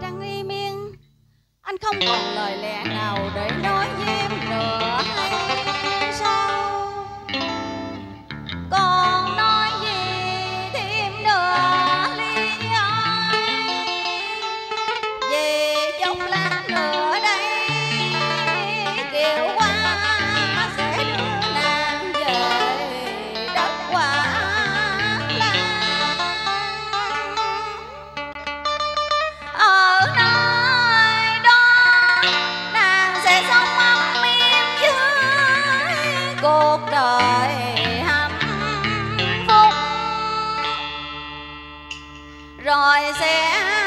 Trăng y miên Anh không còn lời lẽ nào để nói rồi sẽ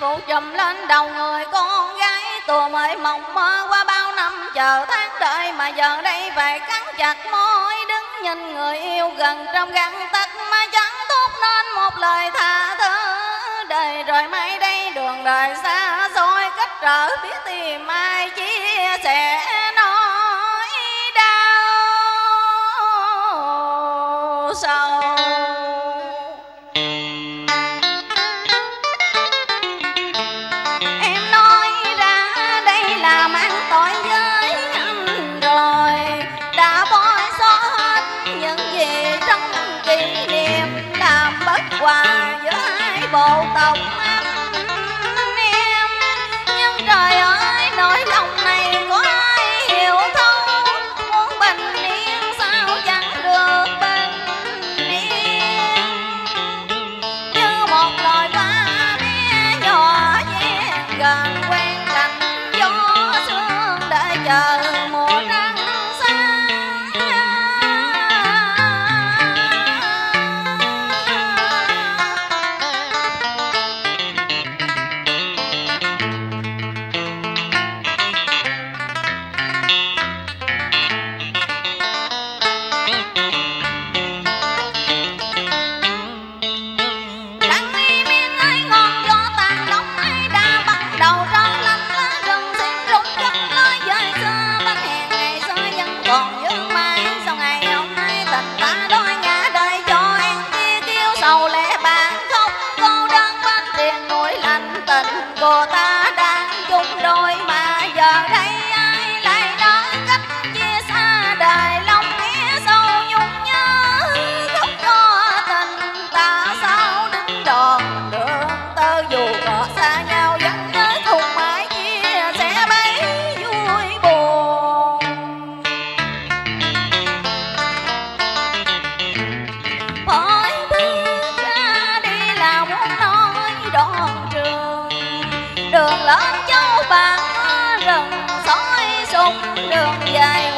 Ruột chùm lên đầu người con gái, Tùa mới mộng mơ qua bao năm. Chờ tháng đợi Mà giờ đây về cắn chặt môi, Đứng nhìn người yêu gần trong găng tắc Mà chẳng tốt nên một lời tha thứ. Đời rồi mai đây đường đời xa xôi, Cách trở biết tìm ai chia sẻ nói đau sầu còn những mai, sau ngày hôm nay tình ta đôi ngã đây cho em. Kia kiêu sầu lẽ bạn không, cô đơn bên tiền nỗi lạnh tình. Cô ta đang chung đôi mà giờ đã đường lớn châu bạc rừng sói sung đường dài